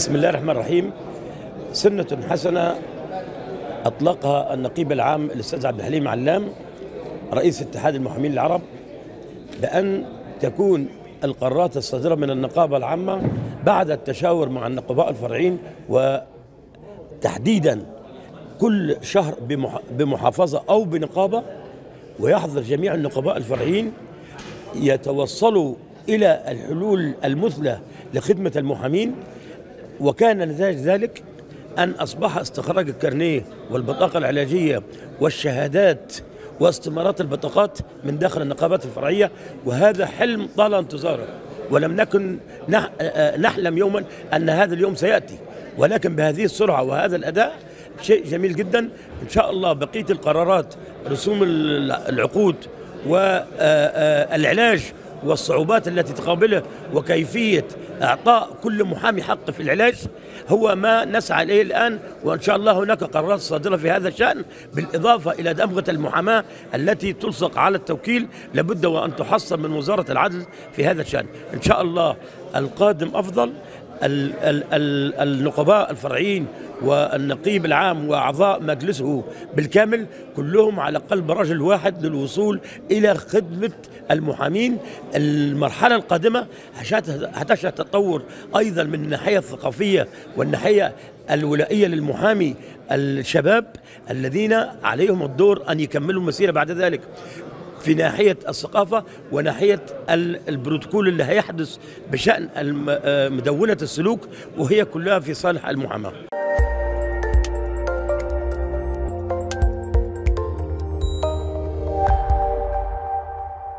بسم الله الرحمن الرحيم. سنة حسنة أطلقها النقيب العام الأستاذ عبد الحليم علام رئيس اتحاد المحامين العرب بأن تكون القرارات الصادرة من النقابة العامة بعد التشاور مع النقباء الفرعيين وتحديدا كل شهر بمح- بمحافظة أو بنقابة ويحضر جميع النقباء الفرعيين يتوصلوا إلى الحلول المثلى لخدمة المحامين وكان نتاج ذلك أن أصبح استخراج الكارنيه والبطاقة العلاجية والشهادات واستمارات البطاقات من داخل النقابات الفرعية وهذا حلم طال انتظاره. ولم نكن نح- نحلم يوما أن هذا اليوم سيأتي. ولكن بهذه السرعة وهذا الأداء شيء جميل جدا. إن شاء الله بقية القرارات رسوم ال- العقود والعلاج والصعوبات التي تقابله وكيفية إعطاء كل محامي حق في العلاج هو ما نسعى إليه الآن وإن شاء الله هناك قرارات صادرة في هذا الشأن بالإضافة إلى دمغة المحاماة التي تلصق على التوكيل لابد وأن تحصل من وزارة العدل في هذا الشأن. إن شاء الله القادم أفضل ال- ال- ال- النقباء الفرعيين والنقيب العام وأعضاء مجلسه بالكامل كلهم على قلب رجل واحد للوصول إلى خدمة المحامين. المرحلة القادمة هتشهد تطور أيضا من الناحية الثقافية والناحية الولائية للمحامي الشباب الذين عليهم الدور أن يكملوا المسيرة بعد ذلك. في ناحية الثقافة وناحية ال- البروتوكول اللي هيحدث الم- آه، مدونة السلوك وهي كلها في صالح المحاماة.